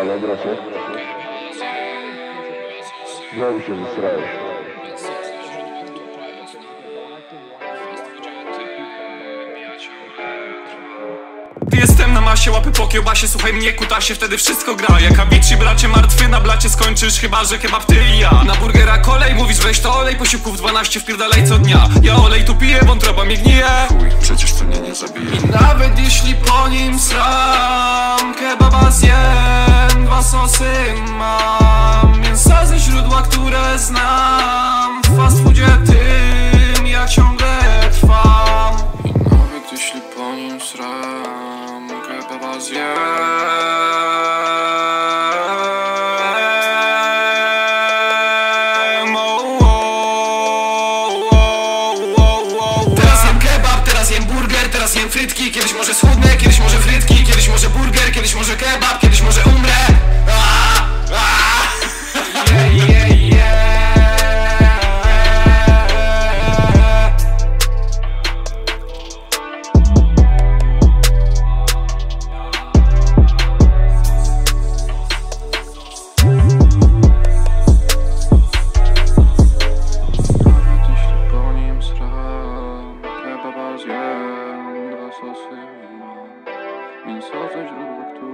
Ale bracie? Znowu się zesrałeś. Jestem na masie, łapy po kiełbasie Słuchaj mnie kutasie, wtedy wszystko gra. Jak Avicii, bracie martwy, na blacie skończysz Chyba, że kebab ty i ja. Na burgera kolej, mówisz weź to olej Posiłków 12 wpierdalaj co dnia. Ja olej tu piję, wątroba mnie gnije. Chuj, przecież to mnie nie zabije. I nawet jeśli po nim znam. W fast foodzie tym ja ciągle trwam. I nawet jeśli po nim sram. Kebaba zjem oh, oh, oh, oh, oh. Teraz jem kebab, teraz jem burger, teraz jem frytki. Kiedyś może schudnę, kiedyś może frytki Kiedyś może burger, kiedyś może kebab sram Kebaba zjem, dwa sosy